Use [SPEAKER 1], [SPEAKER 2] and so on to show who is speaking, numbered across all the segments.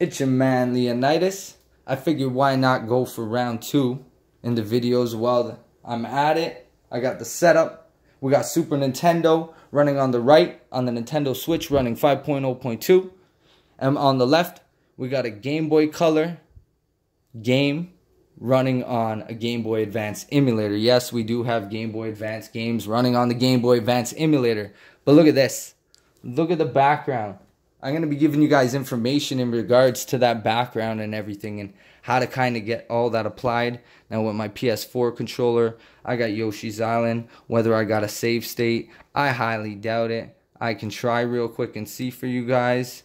[SPEAKER 1] It's your man Leonidas. I figured why not go for round two in the videos while I'm at it. I got the setup. We got Super Nintendo running on the right on the Nintendo Switch running 5.0.2. And on the left, we got a Game Boy Color game running on a Game Boy Advance emulator. Yes, we do have Game Boy Advance games running on the Game Boy Advance emulator. But look at this. Look at the background. I'm going to be giving you guys information in regards to that background and everything and how to kind of get all that applied. Now with my PS4 controller, I got Yoshi's Island. Whether I got a save state, I highly doubt it. I can try real quick and see for you guys.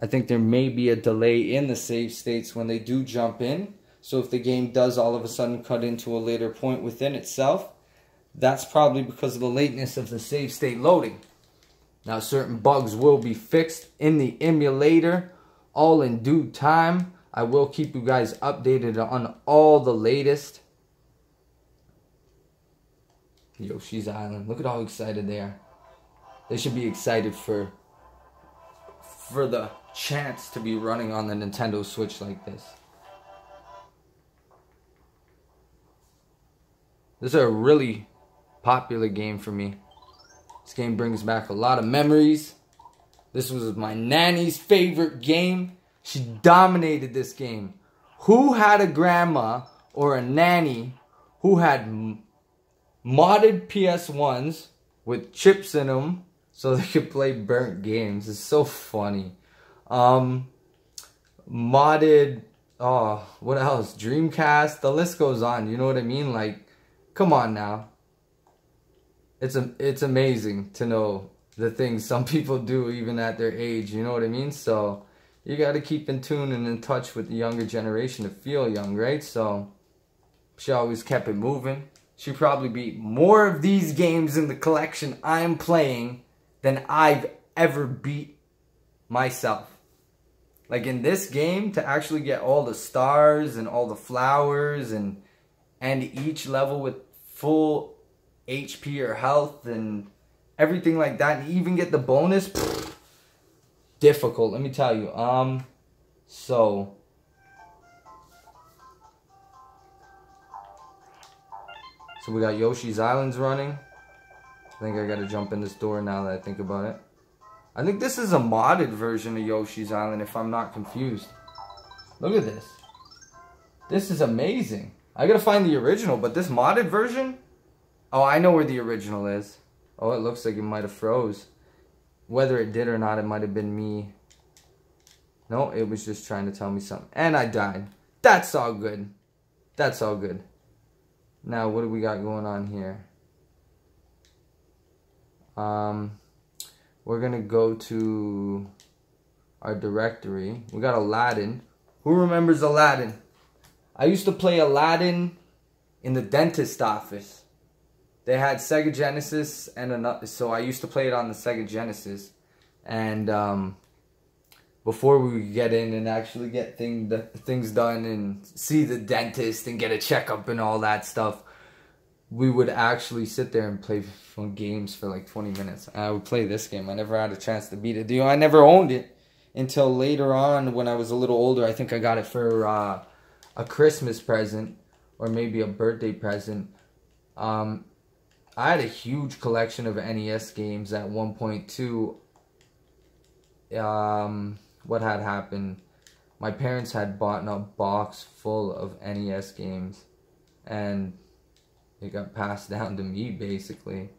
[SPEAKER 1] I think there may be a delay in the save states when they do jump in. So if the game does all of a sudden cut into a later point within itself, that's probably because of the lateness of the save state loading. Now certain bugs will be fixed in the emulator all in due time. I will keep you guys updated on all the latest. Yoshi's Island. Look at how excited they are. They should be excited for for the chance to be running on the Nintendo Switch like this. This is a really popular game for me. This game brings back a lot of memories. This was my nanny's favorite game. She dominated this game. Who had a grandma or a nanny who had modded PS1s with chips in them so they could play burnt games? It's so funny. Um, modded, oh, what else? Dreamcast, the list goes on. You know what I mean? Like, come on now it's a, it's amazing to know the things some people do even at their age, you know what I mean? So you got to keep in tune and in touch with the younger generation to feel young, right? So she always kept it moving. She probably beat more of these games in the collection I'm playing than I've ever beat myself. Like in this game, to actually get all the stars and all the flowers and and each level with full HP or health and everything like that and even get the bonus difficult let me tell you. Um so so we got Yoshi's Islands running. I think I gotta jump in this door now that I think about it. I think this is a modded version of Yoshi's Island if I'm not confused. Look at this. This is amazing. I gotta find the original but this modded version Oh, I know where the original is. Oh, it looks like it might have froze. Whether it did or not, it might have been me. No, it was just trying to tell me something. And I died. That's all good. That's all good. Now, what do we got going on here? Um, we're going to go to our directory. We got Aladdin. Who remembers Aladdin? I used to play Aladdin in the dentist office. They had Sega Genesis and another. So I used to play it on the Sega Genesis, and um, before we would get in and actually get thing things done and see the dentist and get a checkup and all that stuff, we would actually sit there and play games for like 20 minutes. I would play this game. I never had a chance to beat it. You know, I never owned it until later on when I was a little older. I think I got it for uh, a Christmas present or maybe a birthday present. Um, I had a huge collection of NES games at 1.2. Um, what had happened? My parents had bought a box full of NES games, and it got passed down to me basically.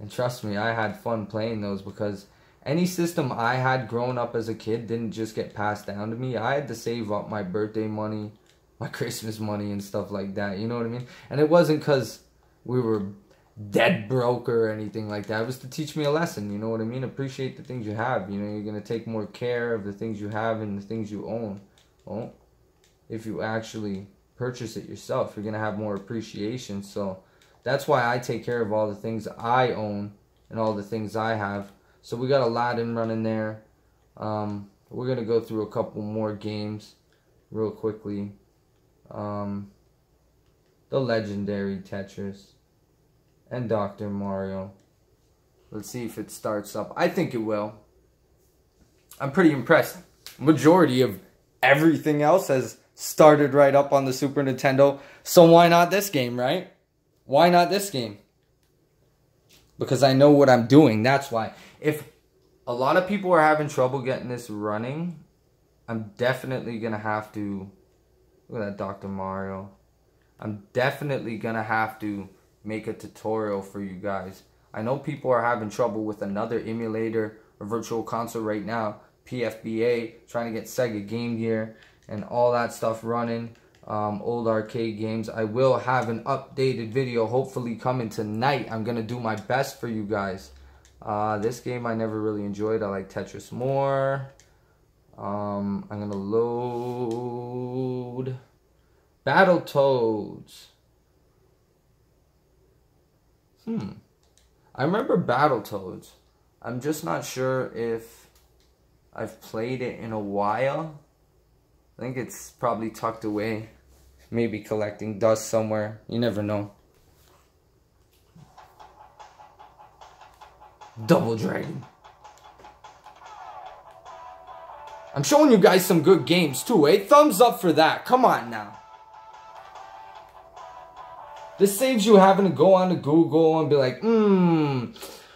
[SPEAKER 1] And trust me, I had fun playing those because any system I had grown up as a kid didn't just get passed down to me. I had to save up my birthday money, my Christmas money, and stuff like that. You know what I mean? And it wasn't because we were dead broke or anything like that. It was to teach me a lesson, you know what I mean? Appreciate the things you have. You know, you're gonna take more care of the things you have and the things you own. Well, if you actually purchase it yourself, you're gonna have more appreciation. So that's why I take care of all the things I own and all the things I have. So we got Aladdin running there. Um, we're gonna go through a couple more games real quickly. Um, the legendary Tetris and Dr. Mario. Let's see if it starts up. I think it will. I'm pretty impressed. majority of everything else has started right up on the Super Nintendo. So why not this game, right? Why not this game? Because I know what I'm doing. That's why. If a lot of people are having trouble getting this running, I'm definitely going to have to... Look at that Dr. Mario. I'm definitely going to have to make a tutorial for you guys. I know people are having trouble with another emulator or virtual console right now. PFBA, trying to get Sega Game Gear and all that stuff running. Um, old arcade games. I will have an updated video hopefully coming tonight. I'm going to do my best for you guys. Uh, this game I never really enjoyed. I like Tetris more. Um, I'm going to load Battletoads. Hmm. I remember Battletoads. I'm just not sure if I've played it in a while. I think it's probably tucked away. Maybe collecting dust somewhere. You never know. Double Dragon. I'm showing you guys some good games too, eh? Thumbs up for that. Come on now. This saves you having to go on to Google and be like, hmm,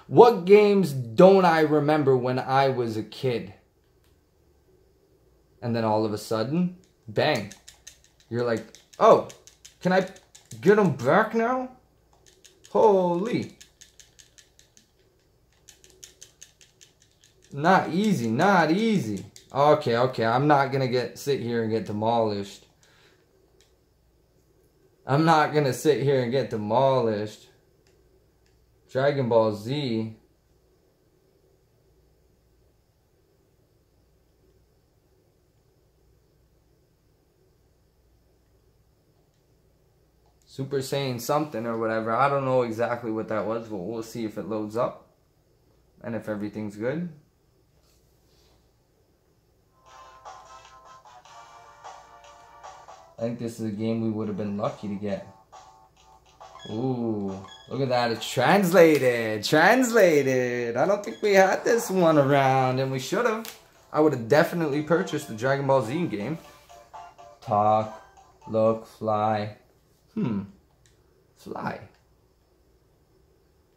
[SPEAKER 1] what games don't I remember when I was a kid? And then all of a sudden, bang, you're like, oh, can I get them back now? Holy. Not easy, not easy. Okay, okay, I'm not gonna get sit here and get demolished. I'm not going to sit here and get demolished. Dragon Ball Z. Super Saiyan something or whatever. I don't know exactly what that was, but we'll see if it loads up. And if everything's good. I think this is a game we would have been lucky to get. Ooh, look at that. It's translated. Translated. I don't think we had this one around, and we should have. I would have definitely purchased the Dragon Ball Z game. Talk, look, fly. Hmm. Fly.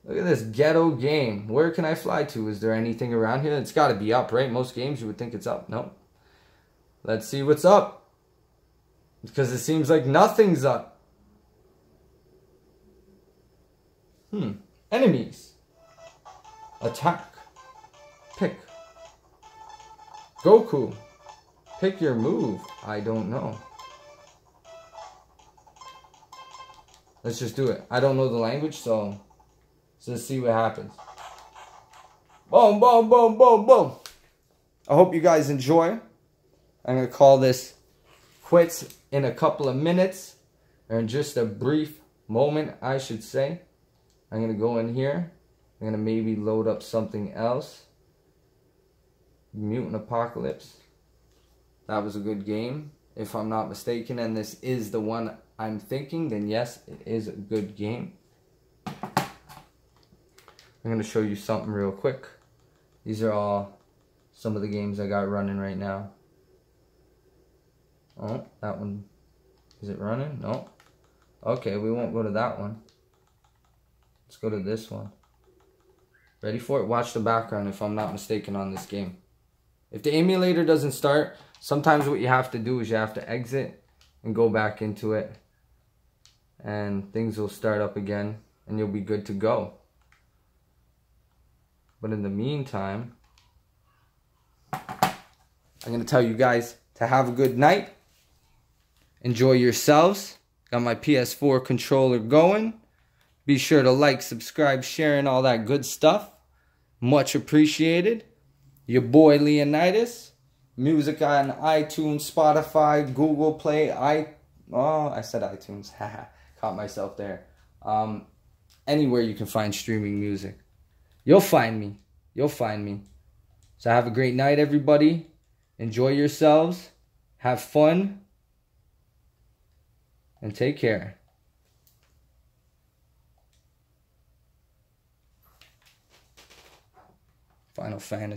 [SPEAKER 1] Look at this ghetto game. Where can I fly to? Is there anything around here? It's got to be up, right? Most games you would think it's up. Nope. Let's see what's up. Because it seems like nothing's up. Hmm. Enemies. Attack. Pick. Goku. Pick your move. I don't know. Let's just do it. I don't know the language, so let's see what happens. Boom, boom, boom, boom, boom. I hope you guys enjoy. I'm going to call this quits in a couple of minutes, or in just a brief moment, I should say. I'm going to go in here. I'm going to maybe load up something else. Mutant Apocalypse. That was a good game, if I'm not mistaken. And this is the one I'm thinking, then yes, it is a good game. I'm going to show you something real quick. These are all some of the games I got running right now. Oh, that one. Is it running? No. Okay, we won't go to that one. Let's go to this one. Ready for it? Watch the background if I'm not mistaken on this game. If the emulator doesn't start, sometimes what you have to do is you have to exit and go back into it. And things will start up again and you'll be good to go. But in the meantime, I'm going to tell you guys to have a good night Enjoy yourselves. Got my PS4 controller going. Be sure to like, subscribe, share, and all that good stuff. Much appreciated. Your boy Leonidas. Music on iTunes, Spotify, Google Play. I oh, I said iTunes. Caught myself there. Um, anywhere you can find streaming music. You'll find me. You'll find me. So have a great night, everybody. Enjoy yourselves. Have fun and take care. Final Fantasy.